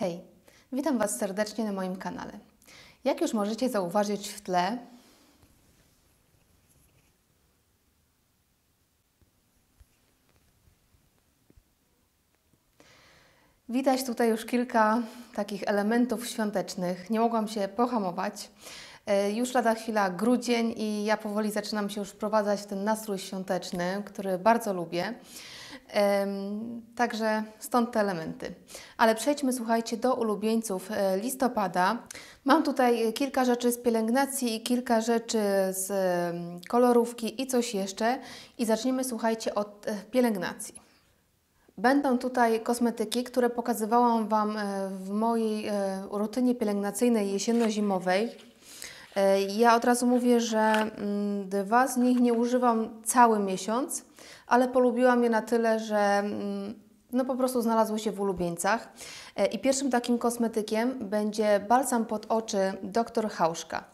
Hej, witam Was serdecznie na moim kanale. Jak już możecie zauważyć w tle, widać tutaj już kilka takich elementów świątecznych. Nie mogłam się pohamować. E, Już lada chwila grudzień i ja powoli zaczynam się już wprowadzać w ten nastrój świąteczny, który bardzo lubię. Także stąd te elementy. Ale przejdźmy, słuchajcie, do ulubieńców e, listopada. Mam tutaj kilka rzeczy z pielęgnacji i kilka rzeczy z kolorówki i coś jeszcze. I zaczniemy, słuchajcie, od e, pielęgnacji. Będą tutaj kosmetyki, które pokazywałam Wam e, w mojej e, rutynie pielęgnacyjnej jesienno-zimowej. E, Ja od razu mówię, że mm, dwa z nich nie używam cały miesiąc, ale polubiłam je na tyle, że mm, no po prostu znalazły się w ulubieńcach. E, I pierwszym takim kosmetykiem będzie balsam pod oczy Dr. Hauszka.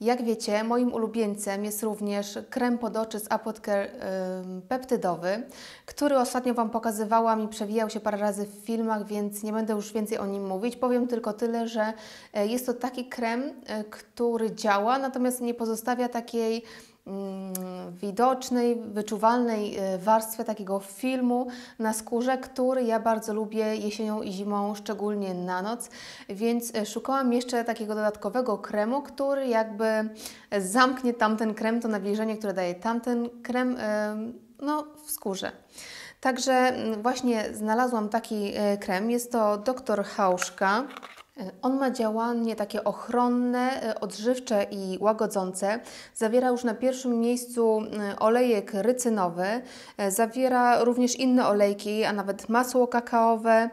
Jak wiecie, moim ulubieńcem jest również krem pod oczy z Apotker peptydowy, który ostatnio Wam pokazywałam i przewijał się parę razy w filmach, więc nie będę już więcej o nim mówić. Powiem tylko tyle, że e, jest to taki krem, e, który działa, natomiast nie pozostawia takiej widocznej, wyczuwalnej e, warstwy takiego filmu na skórze, który ja bardzo lubię jesienią i zimą, szczególnie na noc, więc e, szukałam jeszcze takiego dodatkowego kremu, który jakby zamknie tamten krem, to nawilżenie, które daje tamten krem e, no, w skórze. Także mm, właśnie znalazłam taki krem, jest to Dr. Hauszka. E, On ma działanie takie ochronne, e, odżywcze i łagodzące. Zawiera już na pierwszym miejscu e, olejek rycynowy. Zawiera również inne olejki, a nawet masło kakaowe,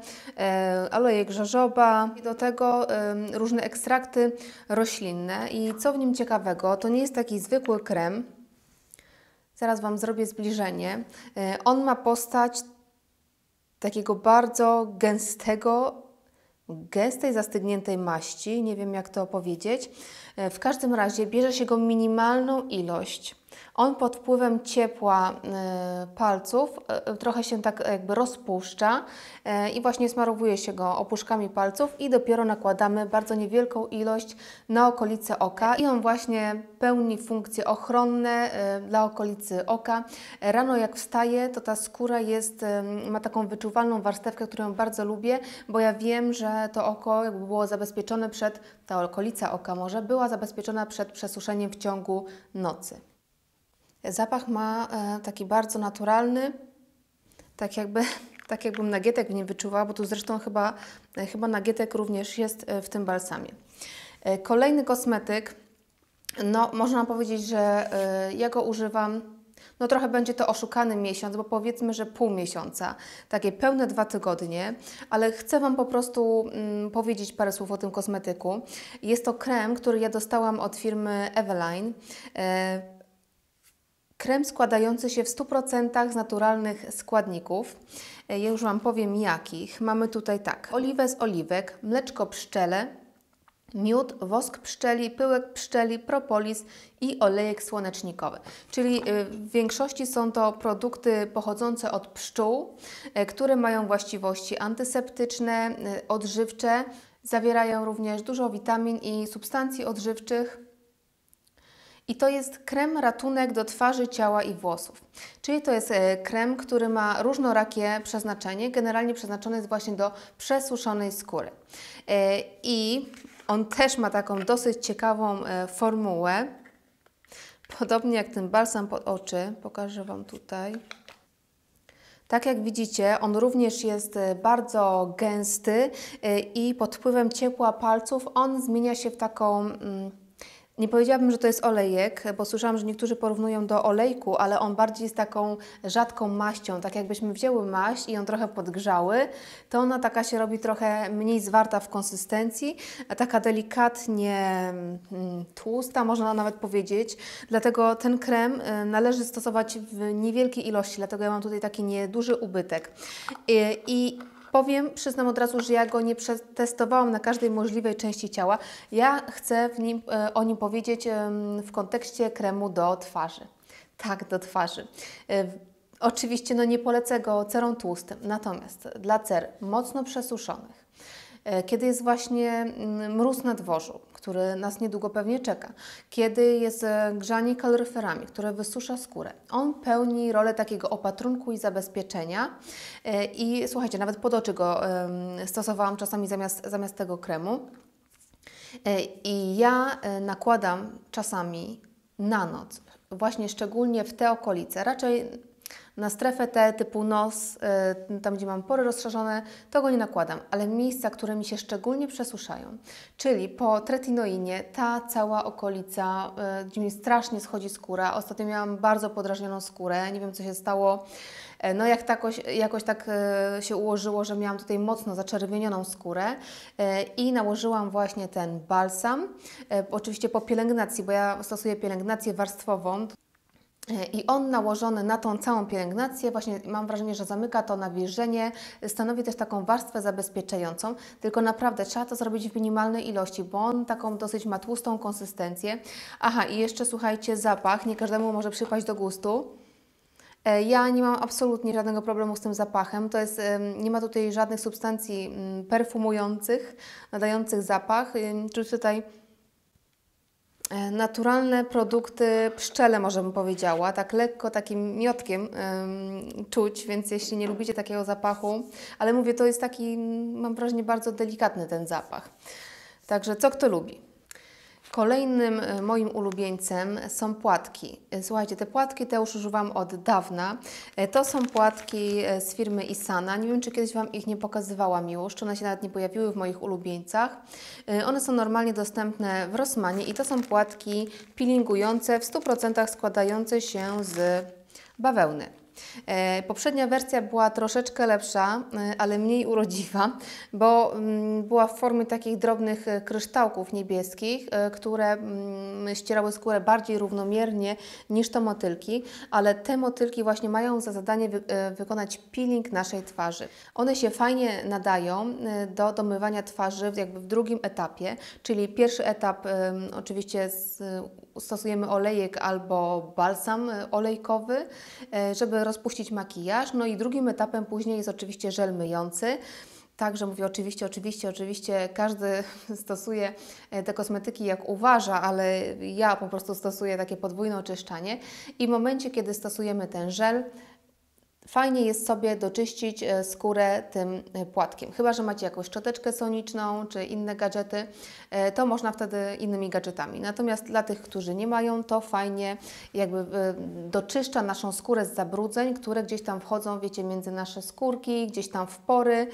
olejek żożoba i do tego różne ekstrakty roślinne. I co w nim ciekawego, to nie jest taki zwykły krem. Zaraz Wam zrobię zbliżenie. On ma postać takiego bardzo gęstego, gęstej, zastygniętej maści. Nie wiem, jak to powiedzieć. E, W każdym razie bierze się go minimalną ilość. On pod wpływem ciepła e, palców e, trochę się tak jakby rozpuszcza i właśnie smarowuje się go opuszkami palców i dopiero nakładamy bardzo niewielką ilość na okolice oka i on właśnie pełni funkcje ochronne dla okolicy oka. Rano jak wstaję, to ta skóra jest, ma taką wyczuwalną warstewkę, którą bardzo lubię, bo ja wiem, że to oko jakby było zabezpieczone przed, ta okolica oka może, była zabezpieczona przed przesuszeniem w ciągu nocy. Zapach ma e, taki bardzo naturalny, tak jakby, tak jakbym nagietek w nim wyczuwała, bo tu zresztą chyba, e, chyba nagietek również jest e, w tym balsamie. Kolejny kosmetyk, no można powiedzieć, że ja go używam, no trochę będzie to oszukany miesiąc, bo powiedzmy, że pół miesiąca, takie pełne dwa tygodnie, ale chcę Wam po prostu mm, powiedzieć parę słów o tym kosmetyku. Jest to krem, który ja dostałam od firmy Eveline. E, Krem składający się w 100% z naturalnych składników. E, Ja już Wam powiem jakich. Mamy tutaj tak, oliwę z oliwek, mleczko pszczele, miód, wosk pszczeli, pyłek pszczeli, propolis i olejek słonecznikowy. Czyli y, w większości są to produkty pochodzące od pszczół, e, które mają właściwości antyseptyczne, y, odżywcze. Zawierają również dużo witamin i substancji odżywczych. I to jest krem ratunek do twarzy, ciała i włosów. Czyli to jest e, krem, który ma różnorakie przeznaczenie. Generalnie przeznaczony jest właśnie do przesuszonej skóry. E, I on też ma taką dosyć ciekawą e, formułę. Podobnie jak ten balsam pod oczy. Pokażę Wam tutaj. Tak jak widzicie, on również jest e, bardzo gęsty e, i pod wpływem ciepła palców on zmienia się w taką. Nie powiedziałabym, że to jest olejek, bo słyszałam, że niektórzy porównują do olejku, ale on bardziej jest taką rzadką maścią. Tak jakbyśmy wzięły maść i ją trochę podgrzały, to ona taka się robi trochę mniej zwarta w konsystencji, a taka delikatnie mm, tłusta, można nawet powiedzieć. Dlatego ten krem y, należy stosować w niewielkiej ilości, dlatego ja mam tutaj taki nieduży ubytek. I, i Powiem, przyznam od razu, że ja go nie przetestowałam na każdej możliwej części ciała. Ja chcę nim, e, o nim powiedzieć w kontekście kremu do twarzy. Tak, do twarzy. E, Oczywiście no nie polecę go cerą tłustym, natomiast dla cer mocno przesuszonych, e, kiedy jest właśnie mm, mróz na dworzu, który nas niedługo pewnie czeka, kiedy jest e, grzanie kaloryferami, które wysusza skórę. On pełni rolę takiego opatrunku i zabezpieczenia e, i słuchajcie, nawet pod oczy go stosowałam czasami zamiast, zamiast tego kremu. I ja nakładam czasami na noc, właśnie szczególnie w te okolice, raczej na strefę T typu nos, y, tam gdzie mam pory rozszerzone, to go nie nakładam, ale miejsca, które mi się szczególnie przesuszają, czyli po tretinoinie ta cała okolica, y, gdzie mi strasznie schodzi skóra. Ostatnio miałam bardzo podrażnioną skórę, nie wiem co się stało. E, no jak takoś, jakoś tak e, się ułożyło, że miałam tutaj mocno zaczerwienioną skórę e, i nałożyłam właśnie ten balsam. Oczywiście po pielęgnacji, bo ja stosuję pielęgnację warstwową. I on nałożony na tą całą pielęgnację, właśnie mam wrażenie, że zamyka to nawilżenie, stanowi też taką warstwę zabezpieczającą, tylko naprawdę trzeba to zrobić w minimalnej ilości, bo on taką dosyć ma tłustą konsystencję. Aha, i jeszcze słuchajcie, zapach, nie każdemu może przypaść do gustu. E, ja nie mam absolutnie żadnego problemu z tym zapachem. To jest, nie ma tutaj żadnych substancji mm, perfumujących, nadających zapach. Czuć tutaj naturalne produkty pszczele, może bym powiedziała, tak lekko takim miotkiem czuć, więc jeśli nie lubicie takiego zapachu, ale mówię, to jest taki, mam wrażenie, bardzo delikatny ten zapach. Także co kto lubi. Kolejnym e, moim ulubieńcem są płatki. E, słuchajcie, te płatki te już używam od dawna. E, to są płatki z firmy Isana. Nie wiem, czy kiedyś Wam ich nie pokazywałam już, czy one się nawet nie pojawiły w moich ulubieńcach. One są normalnie dostępne w Rossmanie i to są płatki peelingujące, w 100% składające się z bawełny. E, poprzednia wersja była troszeczkę lepsza, e, ale mniej urodziwa, bo mm, była w formie takich drobnych e, kryształków niebieskich, które mm, ścierały skórę bardziej równomiernie niż to motylki, ale te motylki właśnie mają za zadanie wykonać peeling naszej twarzy. One się fajnie nadają do domywania twarzy jakby w drugim etapie, czyli pierwszy etap oczywiście stosujemy olejek albo balsam olejkowy, żeby rozpuścić makijaż. No i drugim etapem później jest oczywiście żel myjący. Także mówię oczywiście, oczywiście, oczywiście każdy stosuje e, te kosmetyki jak uważa, ale ja po prostu stosuję takie podwójne oczyszczanie. I w momencie, kiedy stosujemy ten żel, Fajnie jest sobie doczyścić e, skórę tym e, płatkiem. Chyba, że macie jakąś szczoteczkę soniczną czy inne gadżety, e, to można wtedy innymi gadżetami. Natomiast dla tych, którzy nie mają, to fajnie jakby doczyszcza naszą skórę z zabrudzeń, które gdzieś tam wchodzą, wiecie, między nasze skórki, gdzieś tam w pory.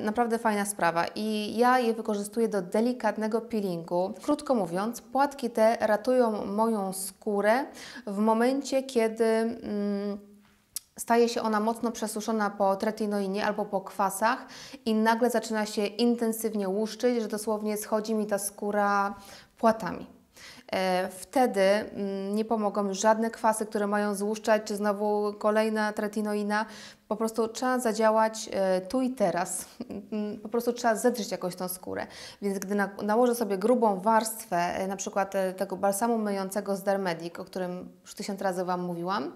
Naprawdę fajna sprawa i ja je wykorzystuję do delikatnego peelingu. Krótko mówiąc, płatki te ratują moją skórę w momencie, kiedy. Mm, staje się ona mocno przesuszona po tretinoinie albo po kwasach i nagle zaczyna się intensywnie łuszczyć, że dosłownie schodzi mi ta skóra płatami. E, wtedy mm, nie pomogą już żadne kwasy, które mają złuszczać, czy znowu kolejna tretinoina. Po prostu trzeba zadziałać e, tu i teraz. Mm, po prostu trzeba zedrzeć jakoś tą skórę. Więc gdy nałożę sobie grubą warstwę, e, na przykład tego balsamu myjącego z Dermedic, o którym już tysiąc razy Wam mówiłam,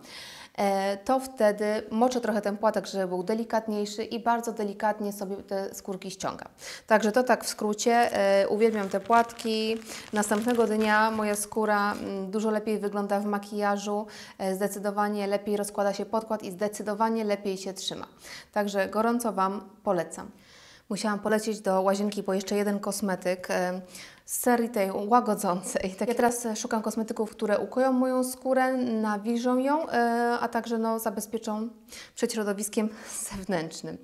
to wtedy moczę trochę ten płatek, żeby był delikatniejszy i bardzo delikatnie sobie te skórki ściągam. Także to tak w skrócie. E, uwielbiam te płatki. Następnego dnia moja skóra mm, dużo lepiej wygląda w makijażu, e, zdecydowanie lepiej rozkłada się podkład i zdecydowanie lepiej się trzyma. Także gorąco Wam polecam. Musiałam polecieć do łazienki po jeszcze jeden kosmetyk z serii tej łagodzącej. Tak, ja teraz szukam kosmetyków, które ukoją moją skórę, nawilżą ją, e, a także no, zabezpieczą przed środowiskiem zewnętrznym.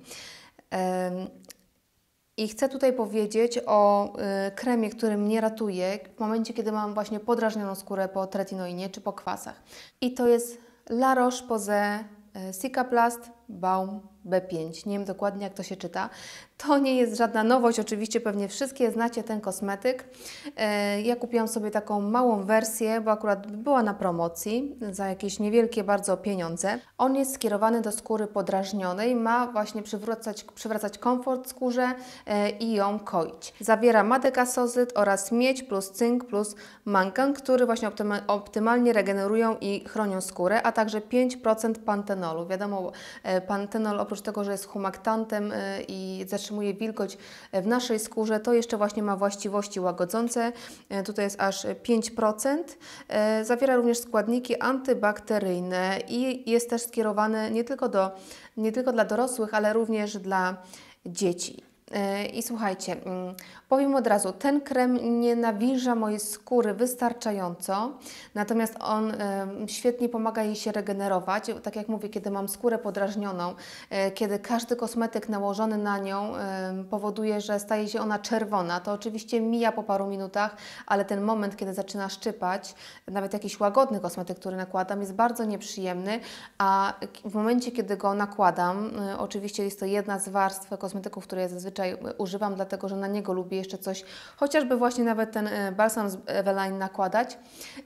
I chcę tutaj powiedzieć o y, kremie, który mnie ratuje w momencie, kiedy mam właśnie podrażnioną skórę po tretinoinie czy po kwasach. I to jest La Roche-Posay Cicaplast Baum B5. Nie wiem dokładnie, jak to się czyta. To nie jest żadna nowość, oczywiście pewnie wszystkie znacie ten kosmetyk. E, ja kupiłam sobie taką małą wersję, bo akurat była na promocji za jakieś niewielkie bardzo pieniądze. On jest skierowany do skóry podrażnionej, ma właśnie przywracać, przywracać komfort skórze e, i ją koić. Zawiera madekasozyt oraz miedź plus cynk plus mangan, który właśnie optymalnie regenerują i chronią skórę, a także 5% pantenolu. Wiadomo, E, Pantenol oprócz tego, że jest humektantem e, i zatrzymuje wilgoć e, w naszej skórze, to jeszcze właśnie ma właściwości łagodzące. E, Tutaj jest aż 5%. E, Zawiera również składniki antybakteryjne i jest też skierowany nie tylko, do, nie tylko dla dorosłych, ale również dla dzieci. E, I słuchajcie, mm, powiem od razu, ten krem nie nawilża mojej skóry wystarczająco, natomiast on e, świetnie pomaga jej się regenerować. Tak jak mówię, kiedy mam skórę podrażnioną, e, kiedy każdy kosmetyk nałożony na nią powoduje, że staje się ona czerwona, to oczywiście mija po paru minutach, ale ten moment, kiedy zaczyna szczypać, nawet jakiś łagodny kosmetyk, który nakładam, jest bardzo nieprzyjemny, a w momencie, kiedy go nakładam, oczywiście jest to jedna z warstw kosmetyków, które ja zazwyczaj używam, dlatego że na niego lubię jeszcze coś, chociażby właśnie nawet ten e, balsam z Eveline nakładać.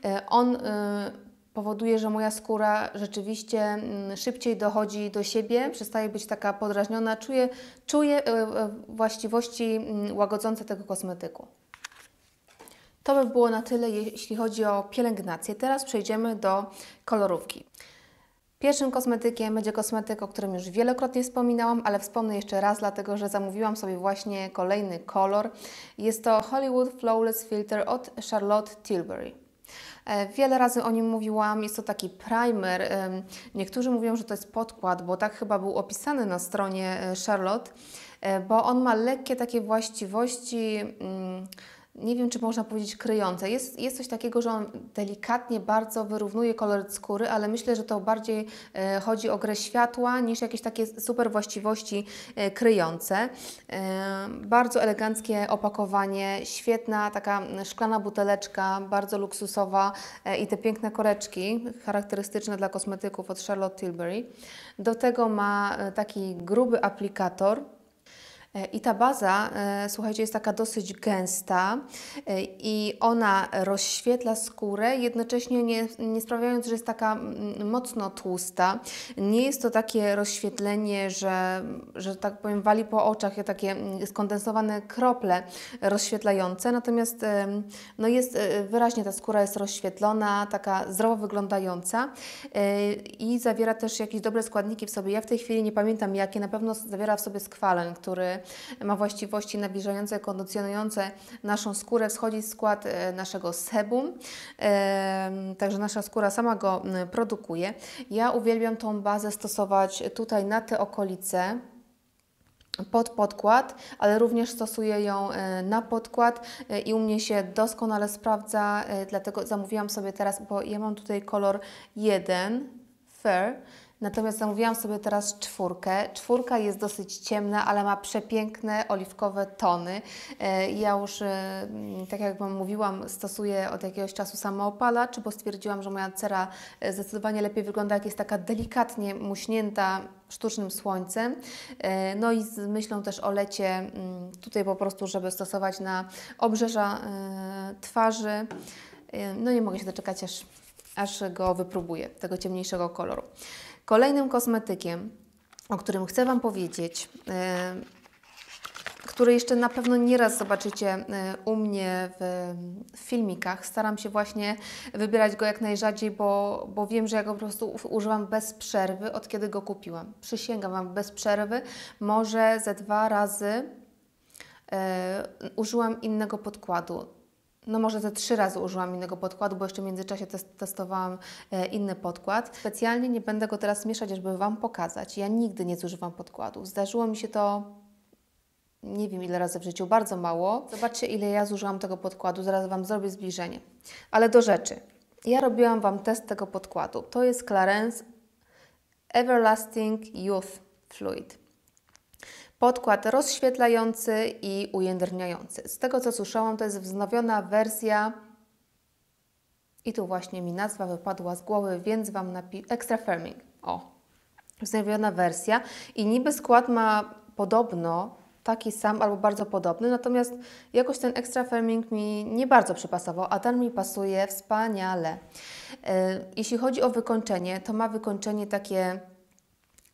E, On e, powoduje, że moja skóra rzeczywiście mm, szybciej dochodzi do siebie, przestaje być taka podrażniona, e, e, właściwości mm, łagodzące tego kosmetyku. To by było na tyle, jeśli chodzi o pielęgnację. Teraz przejdziemy do kolorówki. Pierwszym kosmetykiem będzie kosmetyk, o którym już wielokrotnie wspominałam, ale wspomnę jeszcze raz, dlatego że zamówiłam sobie właśnie kolejny kolor. Jest to Hollywood Flawless Filter od Charlotte Tilbury. E, Wiele razy o nim mówiłam, jest to taki primer. Niektórzy mówią, że to jest podkład, bo tak chyba był opisany na stronie e, Charlotte, e, bo on ma lekkie takie właściwości. mm, nie wiem, czy można powiedzieć kryjące. Jest, jest coś takiego, że on delikatnie bardzo wyrównuje kolor skóry, ale myślę, że to bardziej e, chodzi o grę światła niż jakieś takie super właściwości e, kryjące. E, bardzo eleganckie opakowanie, świetna taka szklana buteleczka, bardzo luksusowa e, i te piękne koreczki charakterystyczne dla kosmetyków od Charlotte Tilbury. Do tego ma e, taki gruby aplikator. E, I ta baza, e, słuchajcie, jest taka dosyć gęsta e, i ona rozświetla skórę, jednocześnie nie, nie sprawiając, że jest taka mocno tłusta. Nie jest to takie rozświetlenie, że, że tak powiem, wali po oczach, takie skondensowane krople rozświetlające, natomiast no jest wyraźnie ta skóra jest rozświetlona, taka zdrowo wyglądająca i zawiera też jakieś dobre składniki w sobie. Ja w tej chwili nie pamiętam jakie, na pewno zawiera w sobie skwalen, który ma właściwości nawilżające, kondycjonujące naszą skórę. Wschodzi w skład e, naszego sebum, em, także nasza skóra sama go produkuje. Ja uwielbiam tą bazę stosować tutaj na te okolice pod podkład, ale również stosuję ją e, na podkład e, i u mnie się doskonale sprawdza, e, dlatego zamówiłam sobie teraz, bo ja mam tutaj kolor 1, fair, natomiast zamówiłam sobie teraz czwórkę. Czwórka jest dosyć ciemna, ale ma przepiękne oliwkowe tony. E, Ja już, e, m, tak jak Wam mówiłam, stosuję od jakiegoś czasu samoopalacz, bo stwierdziłam, że moja cera e, zdecydowanie lepiej wygląda, jak jest taka delikatnie muśnięta sztucznym słońcem. No i z myślą też o lecie, mm, tutaj po prostu, żeby stosować na obrzeża twarzy. No nie mogę się doczekać, aż, aż go wypróbuję, tego ciemniejszego koloru. Kolejnym kosmetykiem, o którym chcę Wam powiedzieć, e, który jeszcze na pewno nieraz zobaczycie e, u mnie w, filmikach. Staram się właśnie wybierać go jak najrzadziej, bo, bo wiem, że ja go po prostu używam bez przerwy, od kiedy go kupiłam. Przysięgam Wam, bez przerwy. Może ze dwa razy e, użyłam innego podkładu. No może ze trzy razy użyłam innego podkładu, bo jeszcze w międzyczasie tes- testowałam e, inny podkład. Specjalnie nie będę go teraz mieszać, żeby Wam pokazać. Ja nigdy nie zużywam podkładów. Zdarzyło mi się to nie wiem ile razy w życiu, bardzo mało. Zobaczcie ile ja zużyłam tego podkładu, zaraz Wam zrobię zbliżenie. Ale do rzeczy. Ja robiłam Wam test tego podkładu. To jest Clarins Everlasting Youth Fluid. Podkład rozświetlający i ujędrniający. Z tego co słyszałam, to jest wznowiona wersja i tu właśnie mi nazwa wypadła z głowy, więc Wam napi... Extra Firming. O, wznowiona wersja i niby skład ma podobno taki sam albo bardzo podobny, natomiast jakoś ten extra firming mi nie bardzo przypasował, a ten mi pasuje wspaniale. E, Jeśli chodzi o wykończenie, to ma wykończenie takie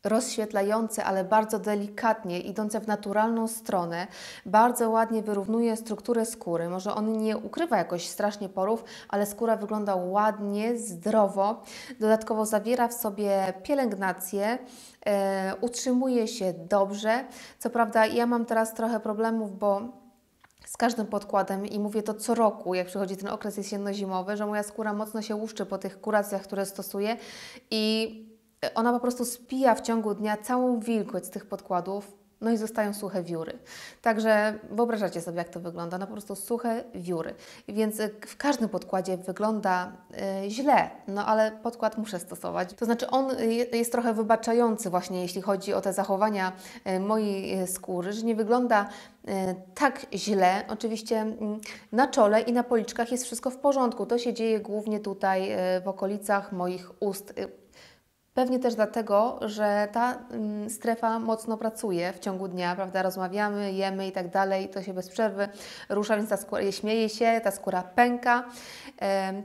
rozświetlające, ale bardzo delikatnie, idące w naturalną stronę, bardzo ładnie wyrównuje strukturę skóry. Może on nie ukrywa jakoś strasznie porów, ale skóra wygląda ładnie, zdrowo. Dodatkowo zawiera w sobie pielęgnację, e, utrzymuje się dobrze. Co prawda ja mam teraz trochę problemów, bo z każdym podkładem i mówię to co roku, jak przychodzi ten okres jesienno-zimowy, że moja skóra mocno się łuszczy po tych kuracjach, które stosuję i ona po prostu spija w ciągu dnia całą wilgoć z tych podkładów, no i zostają suche wióry. Także wyobrażacie sobie, jak to wygląda, no po prostu suche wióry. Więc w każdym podkładzie wygląda y, źle, no ale podkład muszę stosować. To znaczy on jest trochę wybaczający właśnie, jeśli chodzi o te zachowania y, mojej y, skóry, że nie wygląda tak źle. Oczywiście mm, na czole i na policzkach jest wszystko w porządku. To się dzieje głównie tutaj w okolicach moich ust Pewnie też dlatego, że ta mm, strefa mocno pracuje w ciągu dnia, prawda? Rozmawiamy, jemy i tak dalej, to się bez przerwy rusza, więc ta skóra śmieje się, ta skóra pęka.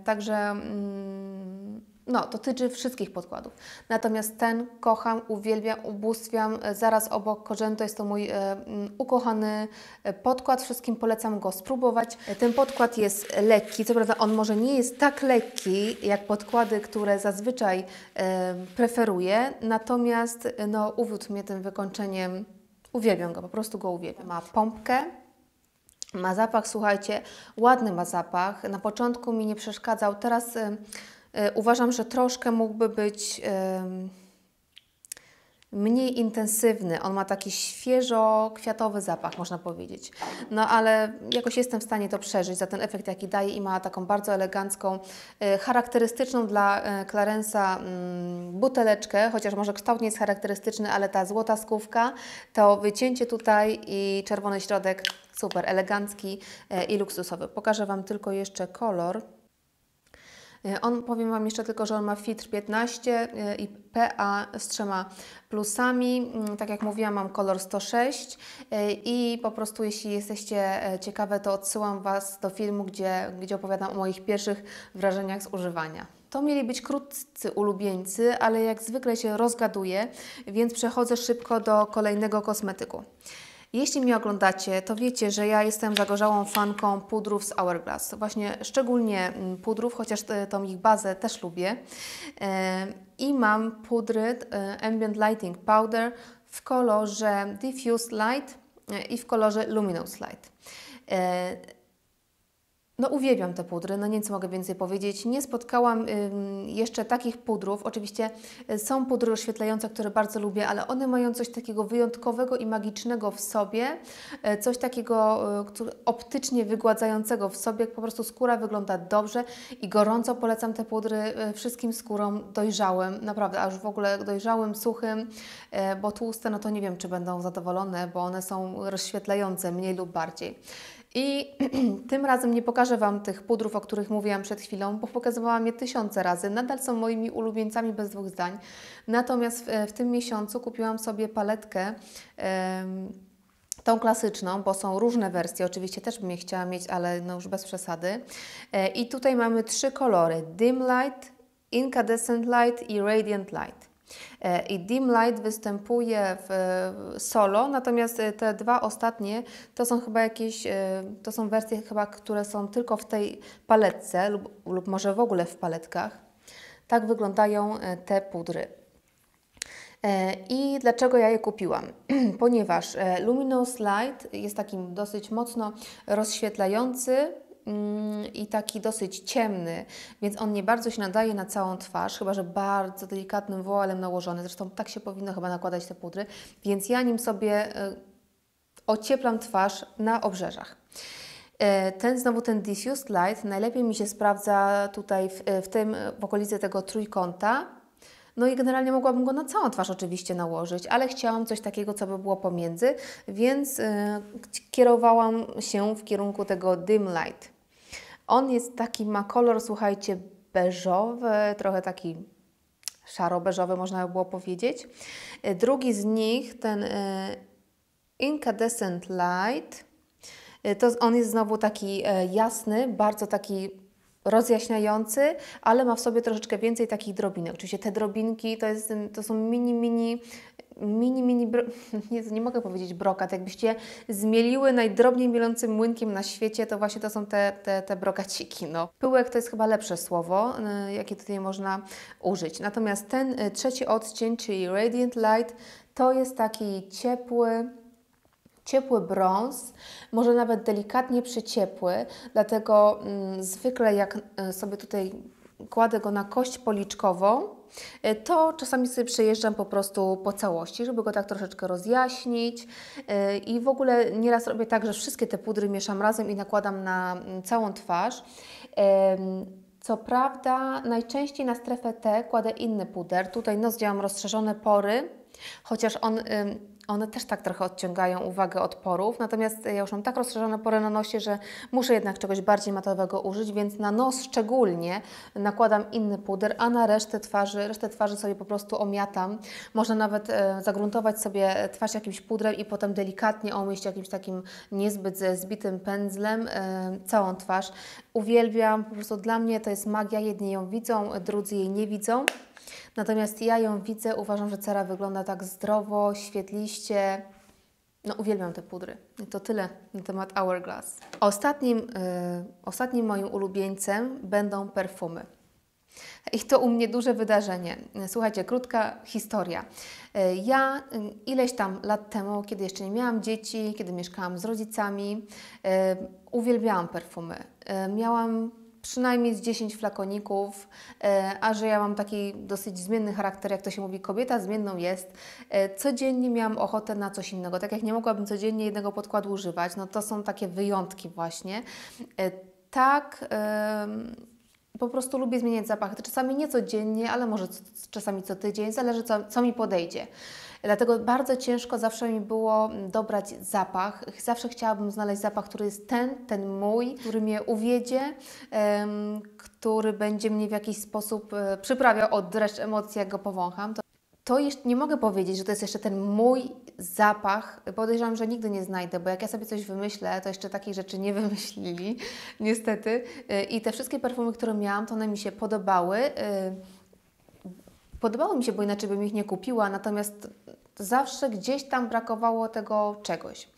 Także mm, no, dotyczy wszystkich podkładów. Natomiast ten kocham, uwielbiam, ubóstwiam. Zaraz obok Korzęto jest to mój e, ukochany e, podkład. Wszystkim polecam go spróbować. Ten podkład jest lekki. Co prawda on może nie jest tak lekki jak podkłady, które zazwyczaj e, preferuję. Natomiast no, uwiódł mnie tym wykończeniem. Uwielbiam go, po prostu go uwielbiam. Ma pompkę. Ma zapach, słuchajcie, ładny ma zapach. Na początku mi nie przeszkadzał. Teraz E, uważam, że troszkę mógłby być mniej intensywny. On ma taki świeżo-kwiatowy zapach, można powiedzieć. No ale jakoś jestem w stanie to przeżyć za ten efekt, jaki daje i ma taką bardzo elegancką, e, charakterystyczną dla e, Clarensa mm, buteleczkę, chociaż może kształt nie jest charakterystyczny, ale ta złota skówka, to wycięcie tutaj i czerwony środek, super, elegancki i luksusowy. Pokażę Wam tylko jeszcze kolor. E, on, powiem Wam jeszcze tylko, że on ma filtr 15 e, i PA z trzema plusami. Mm, tak jak mówiłam, mam kolor 106 e, i po prostu jeśli jesteście ciekawe, to odsyłam Was do filmu, gdzie, gdzie opowiadam o moich pierwszych wrażeniach z używania. To mieli być krótcy ulubieńcy, ale jak zwykle się rozgaduję, więc przechodzę szybko do kolejnego kosmetyku. Jeśli mnie oglądacie, to wiecie, że ja jestem zagorzałą fanką pudrów z Hourglass. Właśnie szczególnie mm, pudrów, chociaż tą ich bazę też lubię. E, I mam pudry e, Ambient Lighting Powder w kolorze Diffuse Light e, i w kolorze Luminous Light. No uwielbiam te pudry, no nic mogę więcej powiedzieć. Nie spotkałam jeszcze takich pudrów. Oczywiście y, są pudry oświetlające, które bardzo lubię, ale one mają coś takiego wyjątkowego i magicznego w sobie, y, coś takiego y, optycznie wygładzającego w sobie. Po prostu skóra wygląda dobrze i gorąco polecam te pudry wszystkim skórom dojrzałym, naprawdę, aż w ogóle dojrzałym, suchym, bo tłuste, no to nie wiem, czy będą zadowolone, bo one są rozświetlające mniej lub bardziej. I tym razem nie pokażę Wam tych pudrów, o których mówiłam przed chwilą, bo pokazywałam je tysiące razy. Nadal są moimi ulubieńcami bez dwóch zdań. Natomiast w, w tym miesiącu kupiłam sobie paletkę. tą klasyczną, bo są różne wersje, oczywiście też bym je chciała mieć, ale no już bez przesady. E, I tutaj mamy trzy kolory: Dim Light, Incandescent Light i Radiant Light. E, I Dim Light występuje w solo, natomiast e, te dwa ostatnie to są chyba jakieś, e, to są wersje chyba, które są tylko w tej paletce lub, lub może w ogóle w paletkach. Tak wyglądają te pudry. I dlaczego ja je kupiłam? Ponieważ Luminous Light jest takim dosyć mocno rozświetlający, i taki dosyć ciemny, więc on nie bardzo się nadaje na całą twarz, chyba że bardzo delikatnym woalem nałożony. Zresztą tak się powinno chyba nakładać te pudry, więc ja nim sobie e, ocieplam twarz na obrzeżach. E, ten znowu ten diffused light najlepiej mi się sprawdza tutaj w, e, w tym w okolicy tego trójkąta, no i generalnie mogłabym go na całą twarz oczywiście nałożyć, ale chciałam coś takiego, co by było pomiędzy, więc kierowałam się w kierunku tego dim light. On jest taki, ma kolor, słuchajcie, beżowy, trochę taki szaro-beżowy można by było powiedzieć. E, drugi z nich, ten e, Incandescent Light, e, to on jest znowu taki jasny, bardzo taki rozjaśniający, ale ma w sobie troszeczkę więcej takich drobinek. Oczywiście te drobinki to, jest, to są mini, mini mini, mini, bro... nie, nie mogę powiedzieć brokat, jakbyście zmieliły najdrobniej mielącym młynkiem na świecie, to właśnie to są te, te, te brokaciki. No. Pyłek to jest chyba lepsze słowo, y, jakie tutaj można użyć. Natomiast ten y, trzeci odcień, czyli Radiant Light, to jest taki ciepły, ciepły brąz, może nawet delikatnie przyciepły, dlatego mm, zwykle jak y, sobie tutaj kładę go na kość policzkową, y, to czasami sobie przejeżdżam po prostu po całości, żeby go tak troszeczkę rozjaśnić y, i w ogóle nieraz robię tak, że wszystkie te pudry mieszam razem i nakładam na mm, całą twarz. Co prawda najczęściej na strefę T kładę inny puder, tutaj nos działam rozszerzone pory, chociaż on one też tak trochę odciągają uwagę od porów, natomiast ja już mam tak rozszerzone pory na nosie, że muszę jednak czegoś bardziej matowego użyć, więc na nos szczególnie nakładam inny puder, a na resztę twarzy, resztę twarzy sobie po prostu omiatam. Można nawet e, zagruntować sobie twarz jakimś pudrem i potem delikatnie omyć jakimś takim niezbyt zbitym pędzlem e, całą twarz. Uwielbiam, po prostu dla mnie to jest magia, jedni ją widzą, drudzy jej nie widzą. Natomiast ja ją widzę, uważam, że cera wygląda tak zdrowo, świetliście. No uwielbiam te pudry. I to tyle na temat Hourglass. Ostatnim, yy, ostatnim moim ulubieńcem będą perfumy. I to u mnie duże wydarzenie. Słuchajcie, krótka historia. Y, ja y, ileś tam lat temu, kiedy jeszcze nie miałam dzieci, kiedy mieszkałam z rodzicami, yy, uwielbiałam perfumy. Miałam przynajmniej z 10 flakoników, e, a że ja mam taki dosyć zmienny charakter, jak to się mówi, kobieta zmienną jest, e, codziennie miałam ochotę na coś innego. Tak jak nie mogłabym codziennie jednego podkładu używać, no to są takie wyjątki właśnie. E, tak po prostu lubię zmieniać zapachy. Czasami nie codziennie, ale może czasami co tydzień, zależy co, co mi podejdzie. Dlatego bardzo ciężko zawsze mi było dobrać zapach. Zawsze chciałabym znaleźć zapach, który jest ten, ten mój, który mnie uwiedzie, um, który będzie mnie w jakiś sposób e, przyprawiał od dreszcz emocji, jak go powącham. To, to jeszcze nie mogę powiedzieć, że to jest jeszcze ten mój zapach. Podejrzewam, że nigdy nie znajdę, bo jak ja sobie coś wymyślę, to jeszcze takich rzeczy nie wymyślili, niestety. E, I te wszystkie perfumy, które miałam, to one mi się podobały. Podobało mi się, bo inaczej bym ich nie kupiła, natomiast zawsze gdzieś tam brakowało tego czegoś.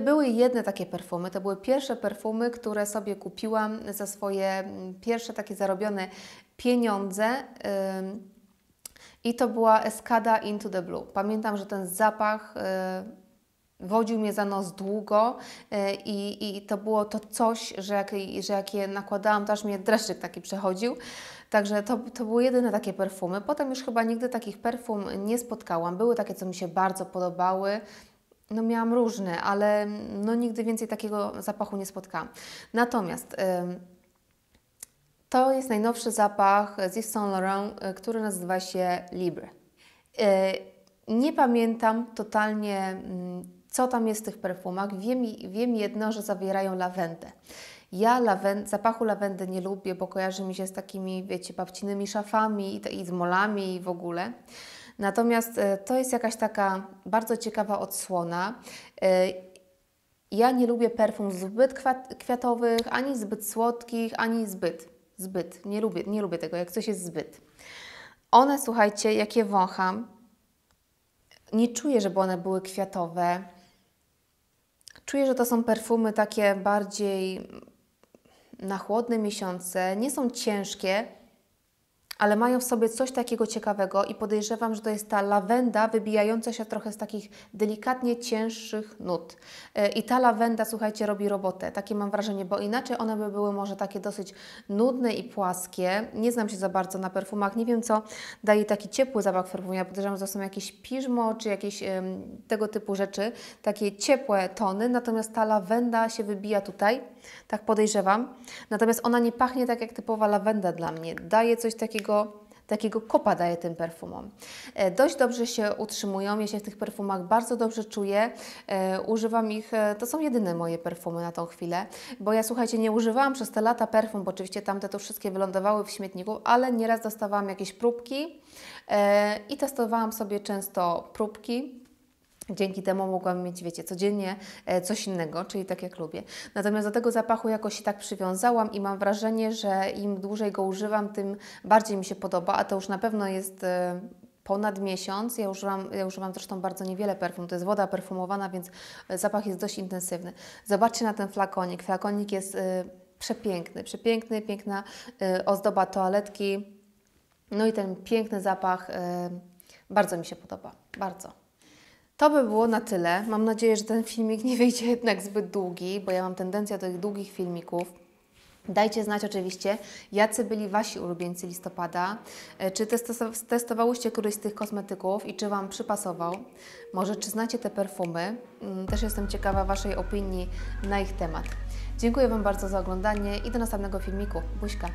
Były jedne takie perfumy, to były pierwsze perfumy, które sobie kupiłam za swoje mm, pierwsze takie zarobione pieniądze. I to była Escada Into the Blue. Pamiętam, że ten zapach y, wodził mnie za nos długo y, i, i to było to coś, że jak, że jak nakładałam, to aż mnie dreszczyk taki przechodził. Także to, to były jedyne takie perfumy. Potem już chyba nigdy takich perfum nie spotkałam. Były takie, co mi się bardzo podobały. No miałam różne, ale no nigdy więcej takiego zapachu nie spotkałam. Natomiast to jest najnowszy zapach z Yves Saint Laurent, y, który nazywa się Libre. Y, nie pamiętam totalnie, mm, co tam jest w tych perfumach. Wiem, wiem jedno, że zawierają lawendę. Ja lawend, zapachu lawendy nie lubię, bo kojarzy mi się z takimi, wiecie, babcininymi szafami i, i z molami i w ogóle. Natomiast e, to jest jakaś taka bardzo ciekawa odsłona. E, ja nie lubię perfum zbyt kwiatowych, ani zbyt słodkich, ani zbyt. Zbyt. Nie lubię, nie lubię tego, jak coś jest zbyt. One, słuchajcie, jak je wącham, nie czuję, żeby one były kwiatowe. Czuję, że to są perfumy takie bardziej na chłodne miesiące nie są ciężkie, ale mają w sobie coś takiego ciekawego i podejrzewam, że to jest ta lawenda wybijająca się trochę z takich delikatnie cięższych nut. E, I ta lawenda, słuchajcie, robi robotę. Takie mam wrażenie, bo inaczej one by były może takie dosyć nudne i płaskie. Nie znam się za bardzo na perfumach, nie wiem co daje taki ciepły zapach perfumie. Ja podejrzewam, że to są jakieś piżmo czy jakieś tego typu rzeczy, takie ciepłe tony, natomiast ta lawenda się wybija tutaj, tak podejrzewam. Natomiast ona nie pachnie tak jak typowa lawenda dla mnie. Daje coś takiego takiego, kopa daje tym perfumom. E, dość dobrze się utrzymują, ja się w tych perfumach bardzo dobrze czuję, e, używam ich, e, to są jedyne moje perfumy na tą chwilę, bo ja słuchajcie, nie używałam przez te lata perfum, bo oczywiście tamte to wszystkie wylądowały w śmietniku, ale nieraz dostawałam jakieś próbki i testowałam sobie często próbki, Dzięki temu mogłam mieć, wiecie, codziennie e, coś innego, czyli tak jak lubię. Natomiast do tego zapachu jakoś się tak przywiązałam i mam wrażenie, że im dłużej go używam, tym bardziej mi się podoba, a to już na pewno jest e, ponad miesiąc. Ja używam, ja używam zresztą bardzo niewiele perfum. To jest woda perfumowana, więc e, zapach jest dość intensywny. Zobaczcie na ten flakonik. Flakonik jest przepiękny, przepiękny, piękna ozdoba toaletki. No i ten piękny zapach bardzo mi się podoba. Bardzo. To by było na tyle. Mam nadzieję, że ten filmik nie wyjdzie jednak zbyt długi, bo ja mam tendencję do tych długich filmików. Dajcie znać oczywiście, jacy byli Wasi ulubieńcy listopada. E, Czy testo- testowałyście któryś z tych kosmetyków i czy Wam przypasował? Może czy znacie te perfumy? Mm, Też jestem ciekawa Waszej opinii na ich temat. Dziękuję Wam bardzo za oglądanie i do następnego filmiku. Buźka!